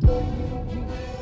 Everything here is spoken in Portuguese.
Música